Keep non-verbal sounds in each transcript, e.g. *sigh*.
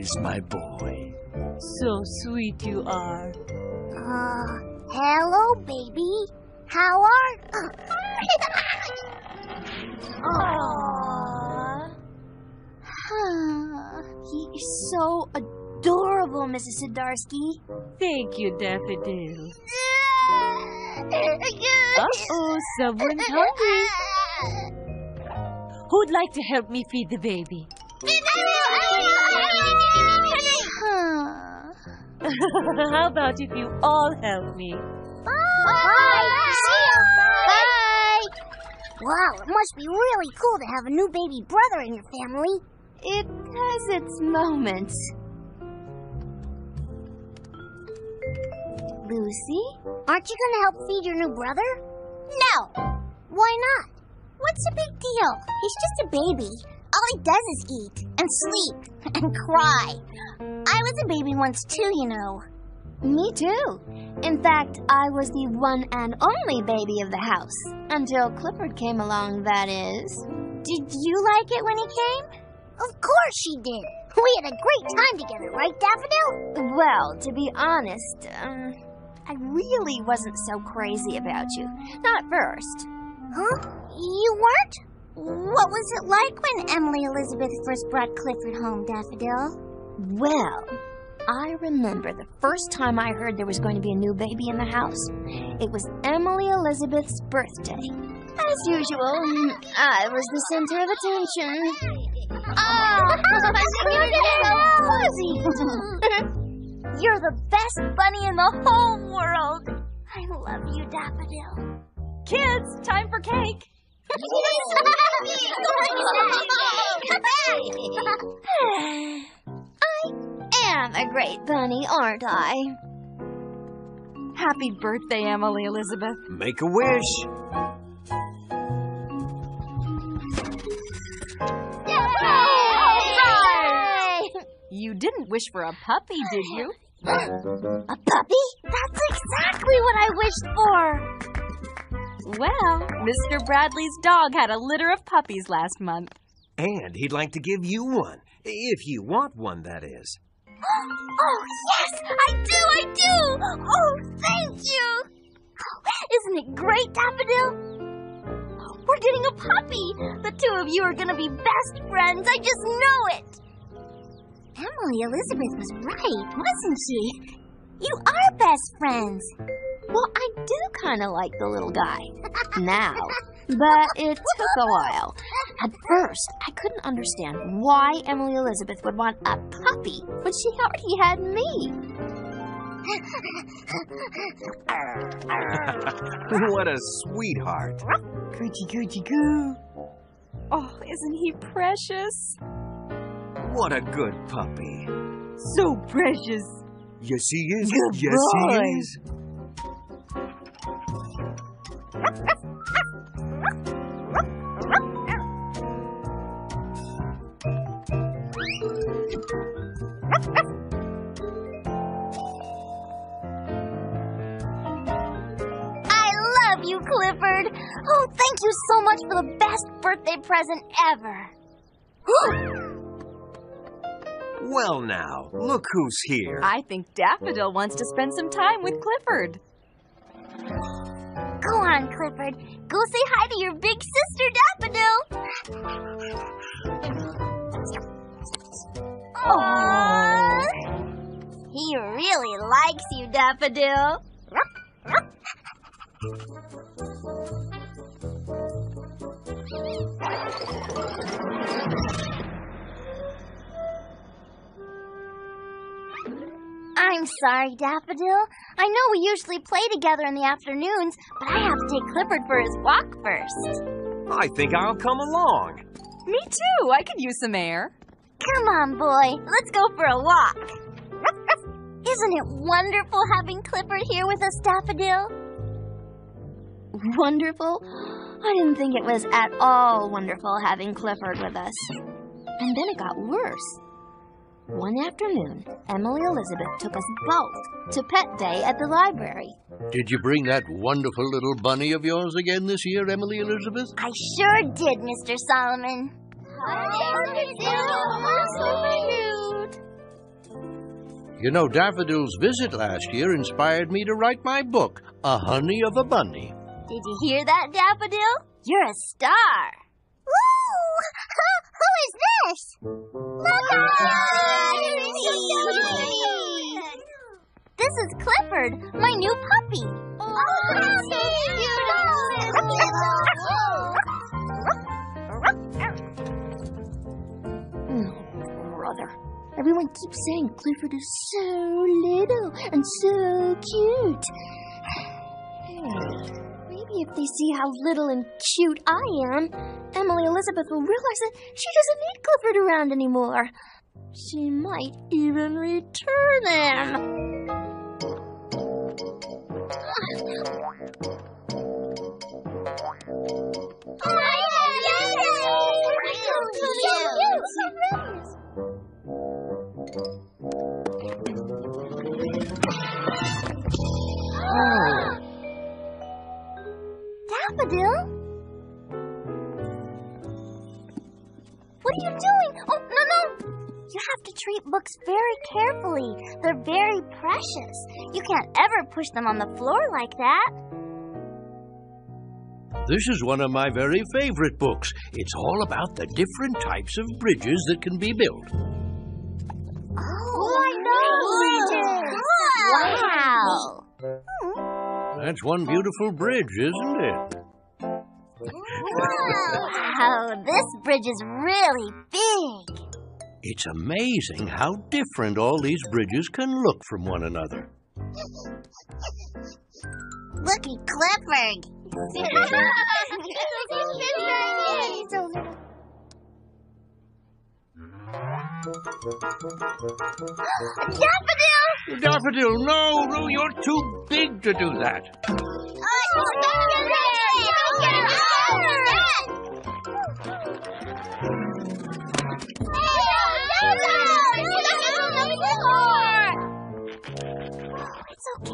is my boy. So sweet you are. Uh, hello, baby. How are... Aww. he is so adorable, Mrs. Sidarsky. Thank you, Daffodil. *laughs* Uh-oh, someone's hungry. Who'd like to help me feed the baby? *laughs* How about if you all help me? Bye. Bye! See ya. Bye. Wow, it must be really cool to have a new baby brother in your family. It has its moments. Lucy, aren't you going to help feed your new brother? No. Why not? What's the big deal? He's just a baby. All he does is eat and sleep *laughs* and cry. I was a baby once too, you know. Me too. In fact, I was the one and only baby of the house. Until Clifford came along, that is. Did you like it when he came? Of course she did. *laughs* We had a great time together, right, Daffodil? Well, to be honest, um, I really wasn't so crazy about you. Not first. Huh? You weren't? What was it like when Emily Elizabeth first brought Clifford home, Daffodil? Well, I remember the first time I heard there was going to be a new baby in the house. It was Emily Elizabeth's birthday. As usual, mm, I was the center of attention. *laughs* Oh, *laughs* *laughs* You're the best bunny in the whole world. I love you, Daffodil. Kids, time for cake. I am a great bunny, aren't I? Happy birthday, Emily Elizabeth. Make a wish. You didn't wish for a puppy, did you? A puppy? That's exactly what I wished for. Well, Mr. Bradley's dog had a litter of puppies last month. And he'd like to give you one. If you want one, that is. *gasps* Oh, yes, I do, I do. Oh, thank you. *gasps* Isn't it great, Daffodil? We're getting a puppy. The two of you are going to be best friends. I just know it. Emily Elizabeth was right, wasn't she? You are best friends. Well, I do kind of like the little guy. *laughs* now. But it took a while. At first, I couldn't understand why Emily Elizabeth would want a puppy when she already had me. *laughs* what a sweetheart. Coochie coochie coo. Oh, isn't he precious? What a good puppy. So precious. Yes, he is. Good yes, boy. he is. So much for the best birthday present ever. *gasps* Well, now, look who's here. I think Daffodil wants to spend some time with Clifford. Go on, Clifford. Go say hi to your big sister, Daffodil. Aww. He really likes you, Daffodil. *laughs* I'm sorry, Daffodil. I know we usually play together in the afternoons, but I have to take Clifford for his walk first. I think I'll come along. Me too. I could use some air. Come on, boy. Let's go for a walk. *laughs* Isn't it wonderful having Clifford here with us, Daffodil? Wonderful? I didn't think it was at all wonderful having Clifford with us. And then it got worse. One afternoon, Emily Elizabeth took us both to pet day at the library. Did you bring that wonderful little bunny of yours again this year, Emily Elizabeth? I sure did, Mr. Solomon. You know, Daffodil's visit last year inspired me to write my book, A Honey of a Bunny. Did you hear that, Daffodil? You're a star. Ooh! Who is this? Look This is Clifford, my new puppy. Oh, so Oh, brother. Everyone keeps saying Clifford is so little and so cute. *sighs* Hey, maybe if they see how little and cute I am, Emily Elizabeth will realize that she doesn't need Clifford around anymore. She might even return him. Books very carefully. They're very precious. You can't ever push them on the floor like that. This is one of my very favorite books. It's all about the different types of bridges that can be built. Oh, I know! Bridges! Wow! Hmm. That's one beautiful bridge, isn't it? Wow, this bridge is really big. It's amazing how different all these bridges can look from one another. Look at Clifford. Daffodil! Daffodil, no, no, you're too big to do that. Oh, it's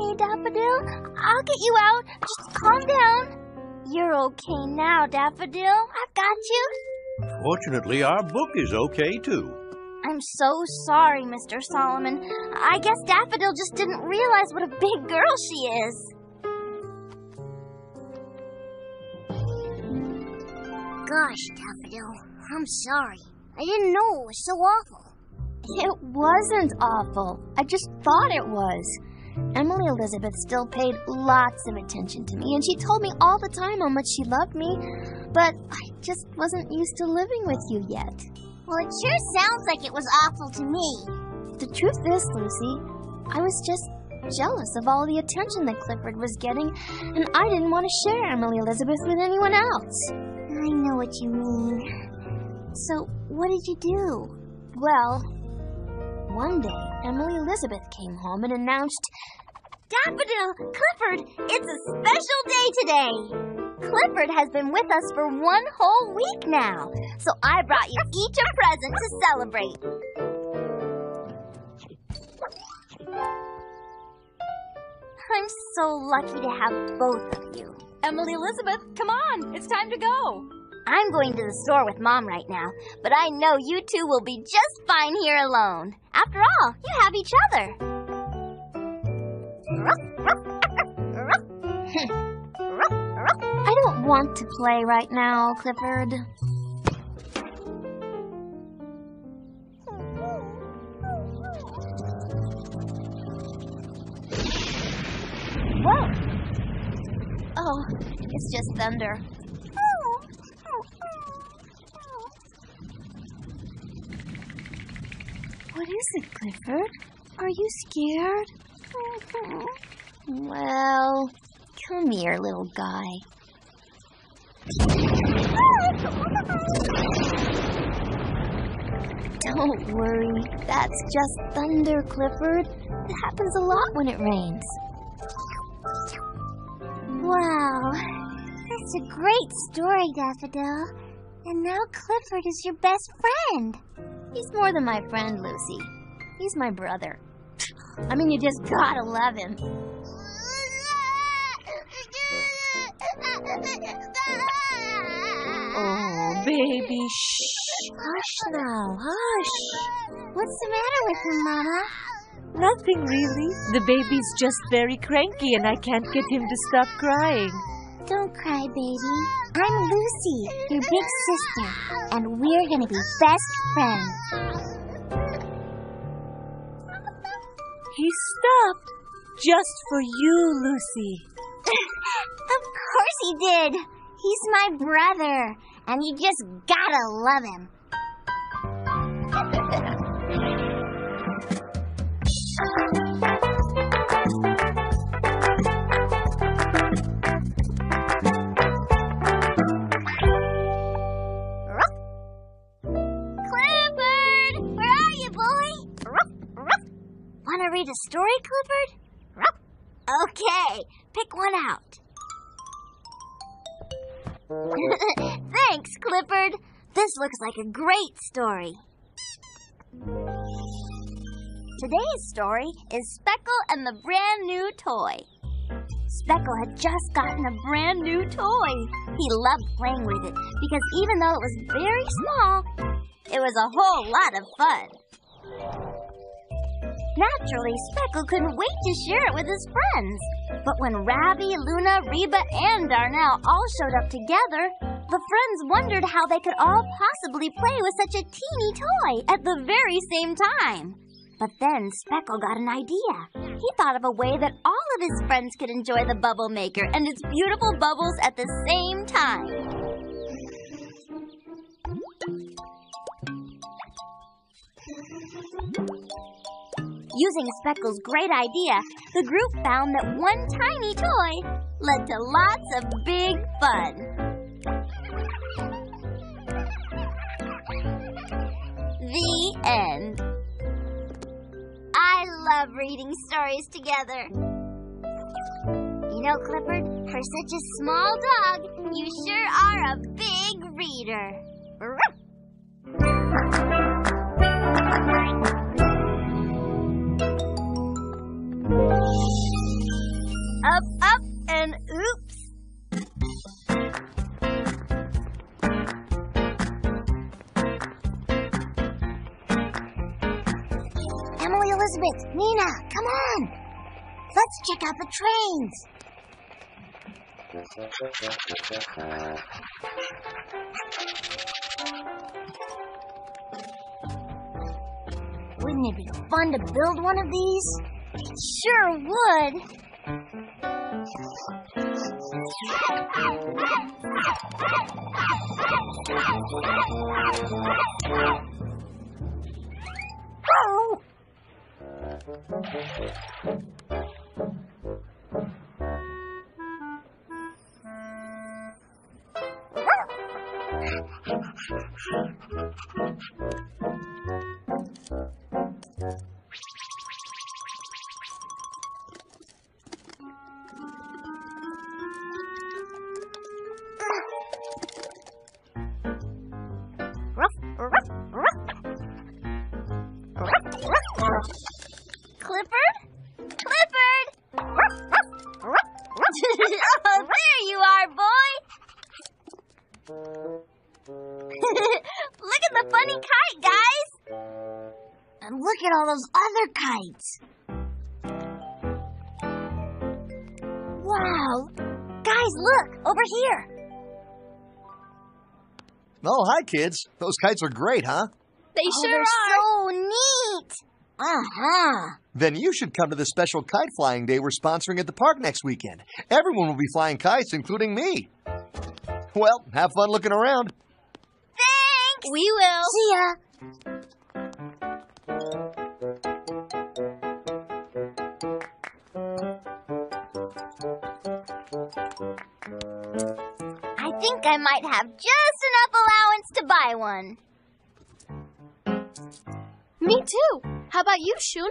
okay, Daffodil. I'll get you out. Just calm down. You're okay now, Daffodil. I've got you. Fortunately, our book is okay, too. I'm so sorry, Mr. Solomon. I guess Daffodil just didn't realize what a big girl she is. Gosh, Daffodil, I'm sorry. I didn't know it was so awful. It wasn't awful. I just thought it was. Emily Elizabeth still paid lots of attention to me, and she told me all the time how much she loved me, but I just wasn't used to living with you yet. Well, it sure sounds like it was awful to me. The truth is, Lucy, I was just jealous of all the attention that Clifford was getting, and I didn't want to share Emily Elizabeth with anyone else. I know what you mean. So, what did you do? Well, one day, Emily Elizabeth came home and announced, Daffodil, Clifford, it's a special day today. Clifford has been with us for one whole week now, so I brought you each a present to celebrate. I'm so lucky to have both of you. Emily Elizabeth, come on. It's time to go. I'm going to the store with Mom right now, but I know you two will be just fine here alone. After all, you have each other. I don't want to play right now, Clifford. Whoa! Oh, it's just thunder. What is it, Clifford? Are you scared? Well, come here, little guy. Don't worry, that's just thunder, Clifford. It happens a lot when it rains. Wow, that's a great story, Daffodil. And now Clifford is your best friend. He's more than my friend, Lucy. He's my brother. I mean, you just gotta love him. Oh, baby, shh. Hush now, hush. What's the matter with him, Mama? Nothing really. The baby's just very cranky and I can't get him to stop crying. Don't cry, baby. I'm Lucy, your big sister, and we're gonna be best friends. He stopped. Just for you, Lucy. *laughs* of course he did. He's my brother, and you just gotta love him. Read a story, Clifford? Okay, pick one out. *laughs* Thanks, Clifford. This looks like a great story. Today's story is Speckle and the Brand New Toy. Speckle had just gotten a brand new toy. He loved playing with it because even though it was very small, it was a whole lot of fun. Naturally, Speckle couldn't wait to share it with his friends. But when Ravi, Luna, Reba, and Darnell all showed up together, the friends wondered how they could all possibly play with such a teeny toy at the very same time. But then Speckle got an idea. He thought of a way that all of his friends could enjoy the bubble maker and its beautiful bubbles at the same time. Using Speckle's great idea, the group found that one tiny toy led to lots of big fun. The end. I love reading stories together. You know, Clifford, for such a small dog, you sure are a big reader. Up, up, and oops. Emily Elizabeth, Nina, come on. Let's check out the trains. Wouldn't it be fun to build one of these? It Sure would. Oh! Guys, look! Over here! Oh, hi, kids. Those kites are great, huh? They sure are! so neat! Uh-huh. Then you should come to the special kite flying day we're sponsoring at the park next weekend. Everyone will be flying kites, including me. Well, have fun looking around. Thanks! We will. See ya! I might have just enough allowance to buy one. Me too. How about you, Shun?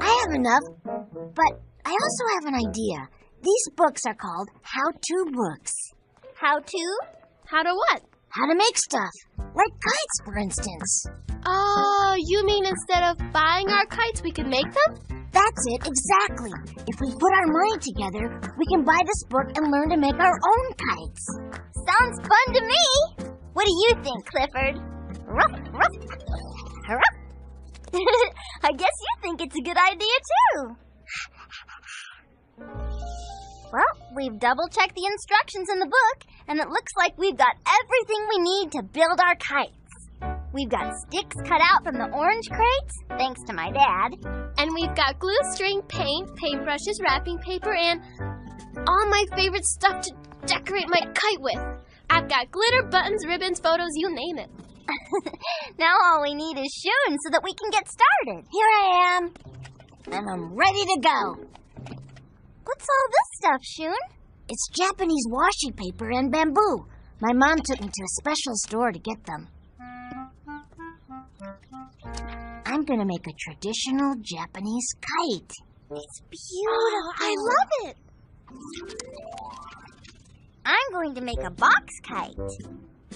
I have enough, but I also have an idea. These books are called how-to books. How to? How to what? How to make stuff. Like kites, for instance. Oh, you mean instead of buying our kites, we could make them? That's it, exactly. If we put our money together, we can buy this book and learn to make our own kites. Sounds fun to me. What do you think, Clifford? Ruff, ruff. Ruff. *laughs* I guess you think it's a good idea, too. Well, we've double checked the instructions in the book, and it looks like we've got everything we need to build our kites. We've got sticks cut out from the orange crates, thanks to my dad. And we've got glue, string, paint, paintbrushes, wrapping paper, and all my favorite stuff to decorate my kite with. I've got glitter, buttons, ribbons, photos, you name it. *laughs* now all we need is Shun so that we can get started. Here I am. And I'm ready to go. What's all this stuff, Shun? It's Japanese washi paper and bamboo. My mom took me to a special store to get them. I'm gonna make a traditional Japanese kite. It's beautiful. I love it. I'm going to make a box kite.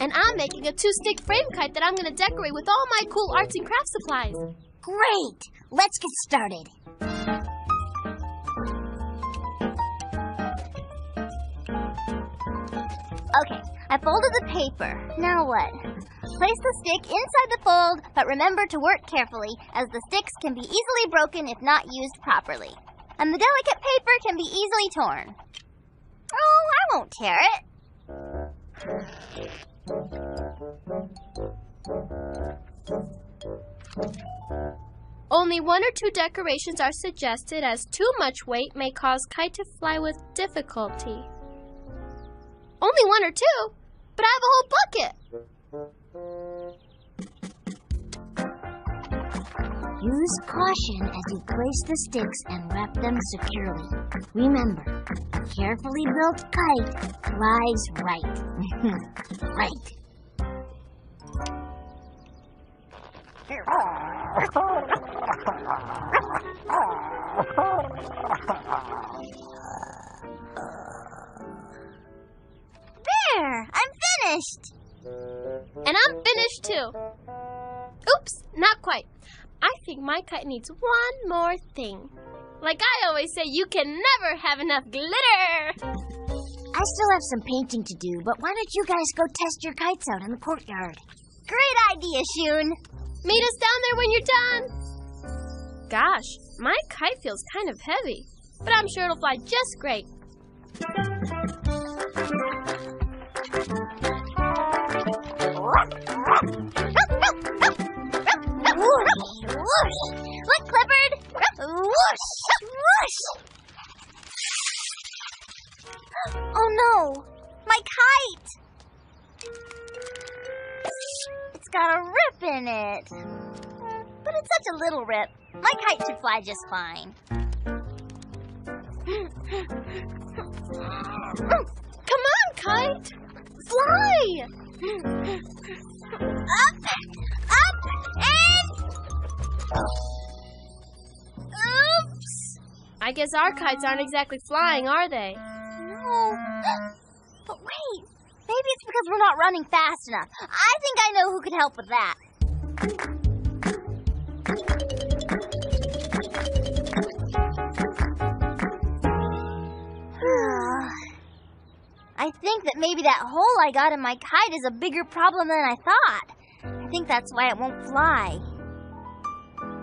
And I'm making a two stick frame kite that I'm going to decorate with all my cool arts and craft supplies. Great! Let's get started. Okay, I folded the paper. Now what? Place the stick inside the fold, but remember to work carefully, as the sticks can be easily broken if not used properly. And the delicate paper can be easily torn. Won't tear it. Only one or two decorations are suggested as too much weight may cause kite to fly with difficulty. Only one or two? But I have a whole bucket. Use caution as you place the sticks and wrap them securely. Remember, a carefully built kite flies right. *laughs* right. There, I'm finished. And I'm finished too. Oops, not quite. I think my kite needs one more thing. Like I always say, you can never have enough glitter. I still have some painting to do, but why don't you guys go test your kites out in the courtyard? Great idea, Shun. Meet us down there when you're done. Gosh, my kite feels kind of heavy, but I'm sure it'll fly just great. Whoosh. Look, Clifford. Whoosh, whoosh. *gasps* Oh no, my kite. It's got a rip in it. But it's such a little rip. My kite should fly just fine. *gasps* Come on, kite! Fly! *gasps* Up. Oops. I guess our kites aren't exactly flying, are they? No. But wait. Maybe it's because we're not running fast enough. I think I know who could help with that. *sighs* I think that maybe that hole I got in my kite is a bigger problem than I thought. I think that's why it won't fly.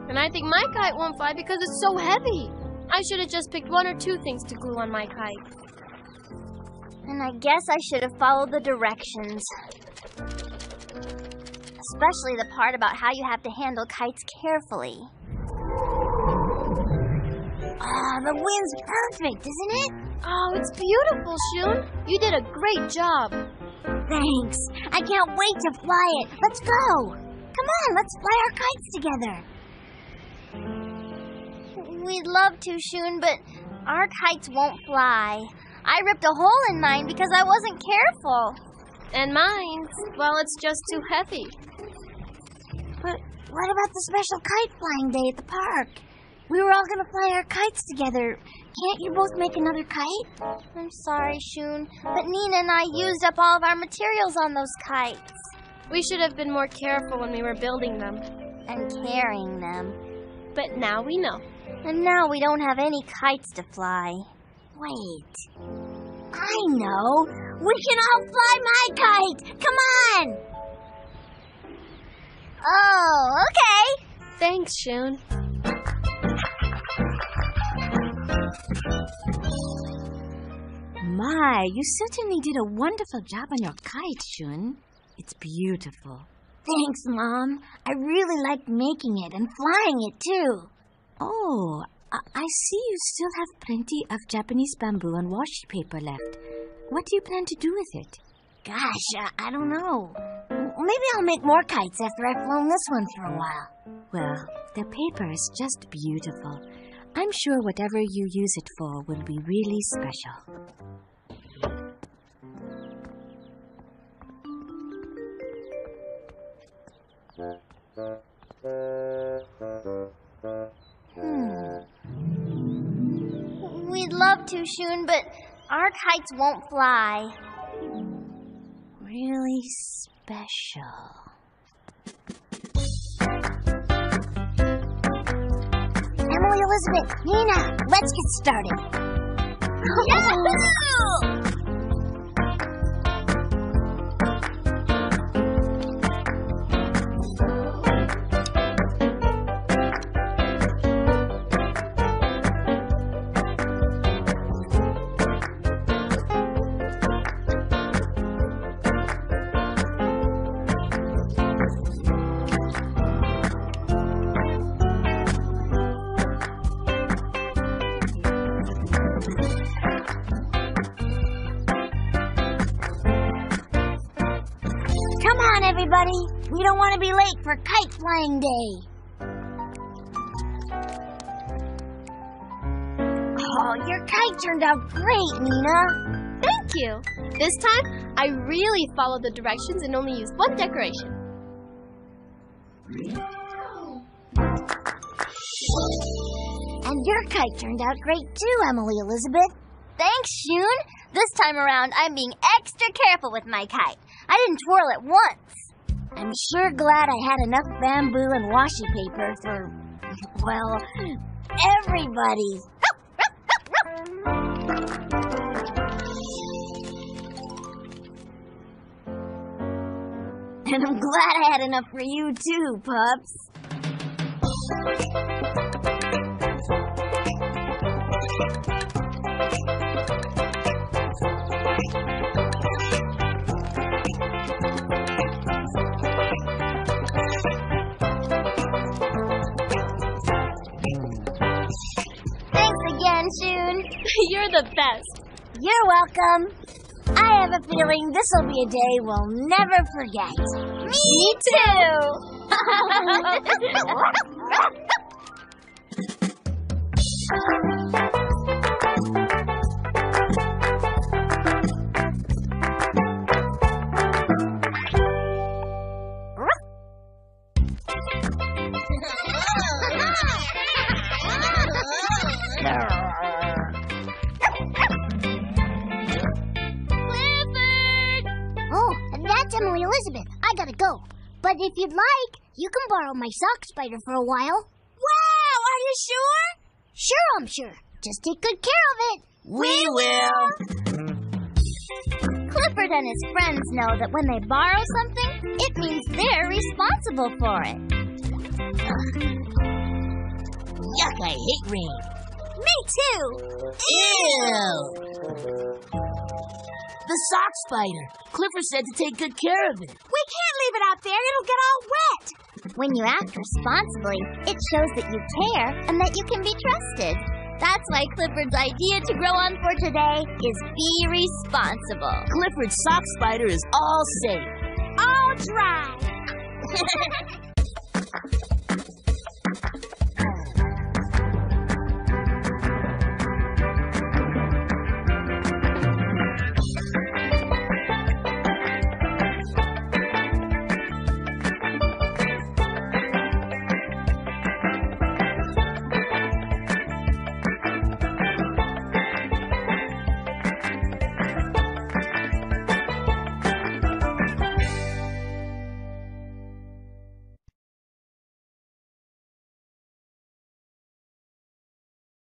And I think my kite won't fly because it's so heavy. I should have just picked one or two things to glue on my kite. And I guess I should have followed the directions. Especially the part about how you have to handle kites carefully. Ah, the wind's perfect, isn't it? Oh, it's beautiful, Shun. You did a great job. Thanks. I can't wait to fly it. Let's go. Come on, let's fly our kites together. We'd love to, Shun, but our kites won't fly. I ripped a hole in mine because I wasn't careful. And mine, well, it's just too heavy. But what about the special kite flying day at the park? We were all gonna fly our kites together. Can't you both make another kite? I'm sorry, Shun, but Nina and I used up all of our materials on those kites. We should have been more careful when we were building them. And carrying them. But now we know. And now we don't have any kites to fly. Wait. I know. We can all fly my kite. Come on. Oh, okay. Thanks, Shun. My, you certainly did a wonderful job on your kite, Shun. It's beautiful. Thanks, Mom. I really liked making it and flying it, too. Oh, I, I see you still have plenty of Japanese bamboo and washi paper left. What do you plan to do with it? Gosh, uh, I don't know. Maybe I'll make more kites after I've flown this one for a while. Well, the paper is just beautiful. I'm sure whatever you use it for will be really special. We'd love but our kites won't fly. Really special. Emily Elizabeth, Nina, let's get started. *laughs* Yahoo! On, everybody. We don't want to be late for kite flying day. Oh, your kite turned out great, Nina. Thank you. This time, I really followed the directions and only used one decoration. And your kite turned out great too, Emily Elizabeth. Thanks, Shun. This time around, I'm being extra careful with my kite. I didn't twirl it once. I'm sure glad I had enough bamboo and washi paper for, well, everybody. And I'm glad I had enough for you too, pups. Thanks You're the best. You're welcome. I have a feeling this will be a day we'll never forget. Me Oh, *laughs* *laughs* But if you'd like, you can borrow my sock spider for a while. Wow, are you sure? Sure, I'm sure. Just take good care of it. We will. Clifford and his friends know that when they borrow something, it means they're responsible for it. Yuck, I hate rain. Me too. Ew. The sock spider. Clifford said to take good care of it. We can't leave it out there. It'll get all wet. When you act responsibly, it shows that you care and that you can be trusted. That's why Clifford's idea to grow on for today is be responsible. Clifford's sock spider is all safe. All dry. *laughs*